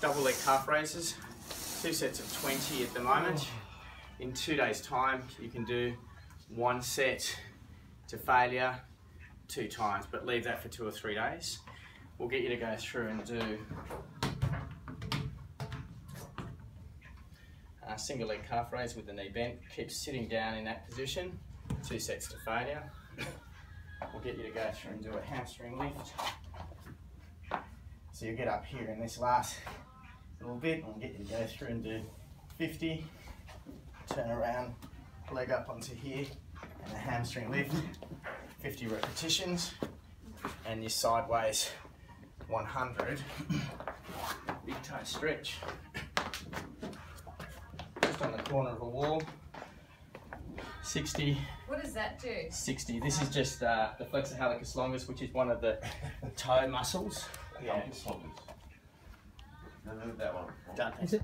double leg calf raises, two sets of 20 at the moment. In two days time, you can do one set to failure two times, but leave that for two or three days. We'll get you to go through and do a single leg calf raise with the knee bent. Keep sitting down in that position, two sets to failure. We'll get you to go through and do a hamstring lift. So you get up here in this last little bit, and get you to go through and do 50, turn around, leg up onto here, and a hamstring lift, 50 repetitions, and your sideways 100, big toe stretch. Just on the corner of a wall, 60, What does that do? 60. This is just uh, the flexor hallucis longus, which is one of the toe muscles. Yeah. Never heard that one. before. Done. Is it